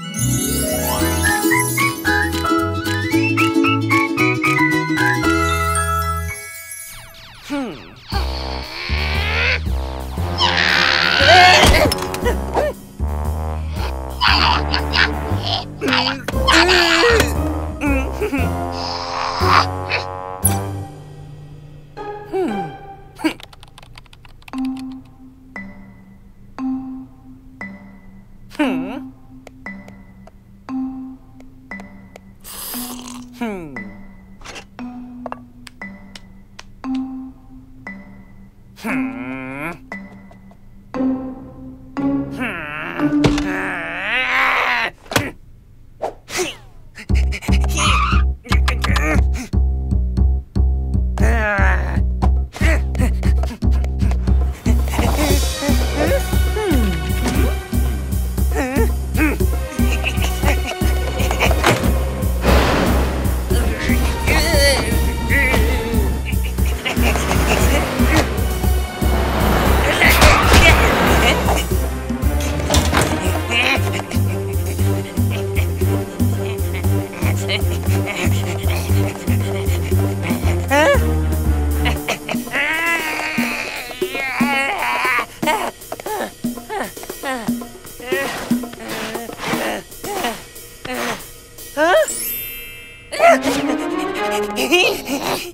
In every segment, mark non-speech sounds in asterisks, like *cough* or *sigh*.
you. Yeah!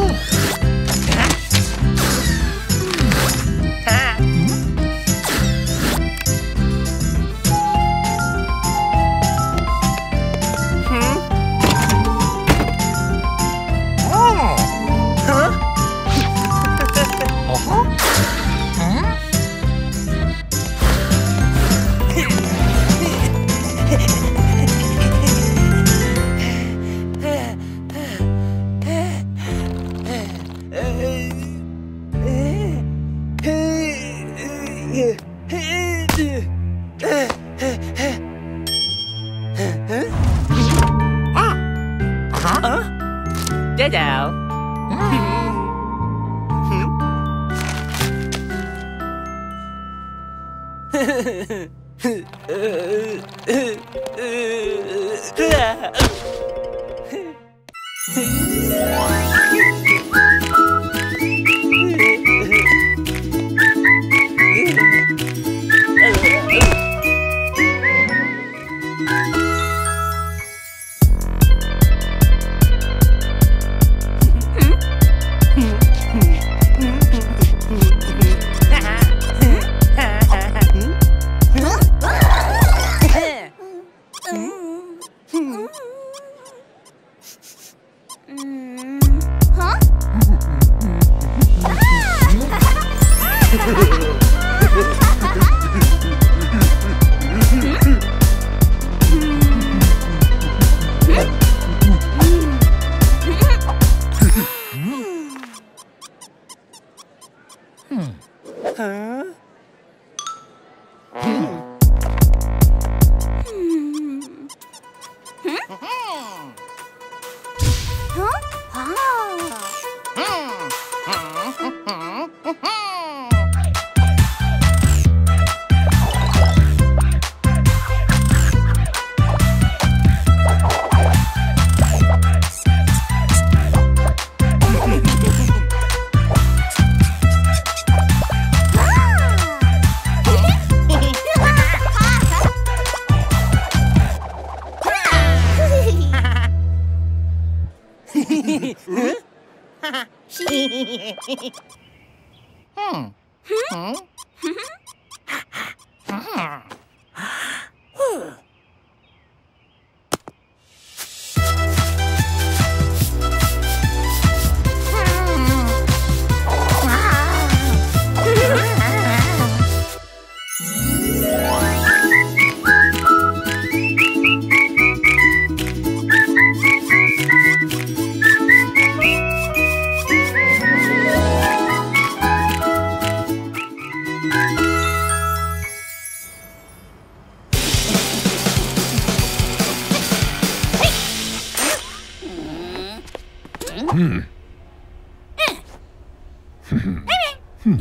Oh. Yeah. *laughs* Hmm. Hmm? Hmm. hmm.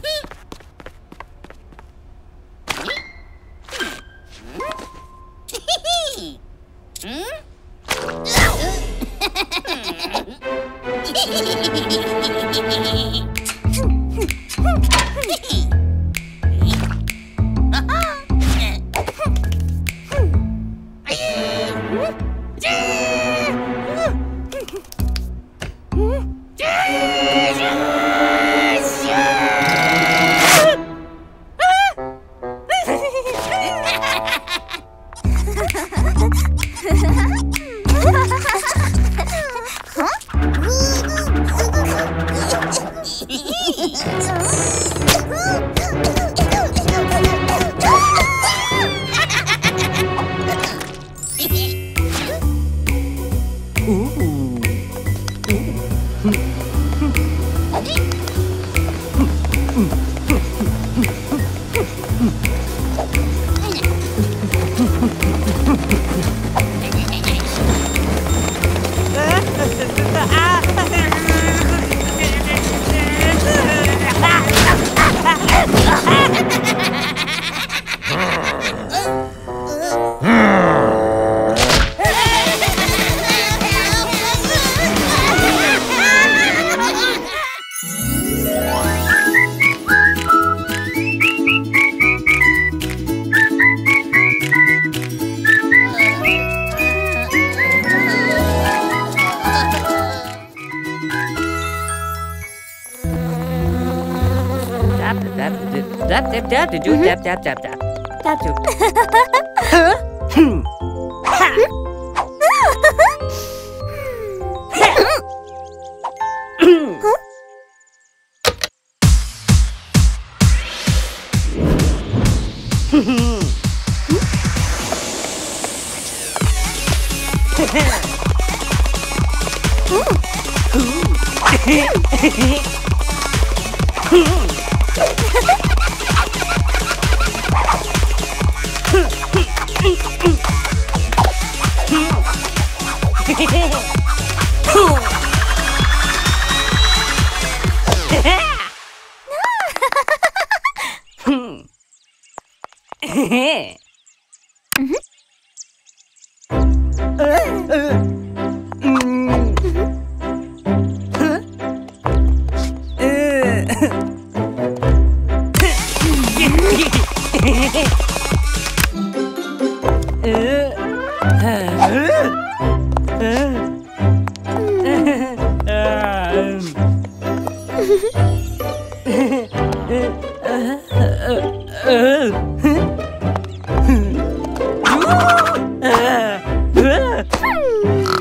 Hehehehe tap tap tap tap did you tap tap tap tap tap you Hehehe Uh, uh. Música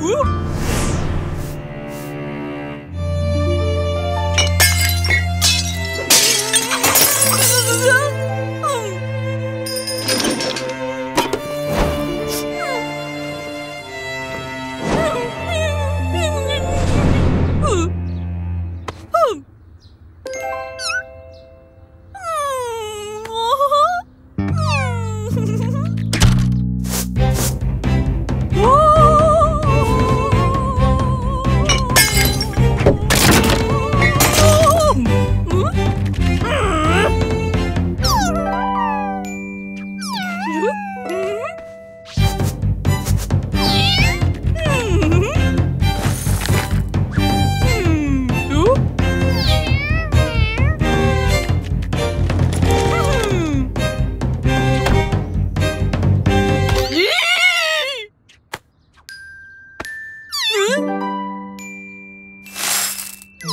Whoop!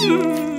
음.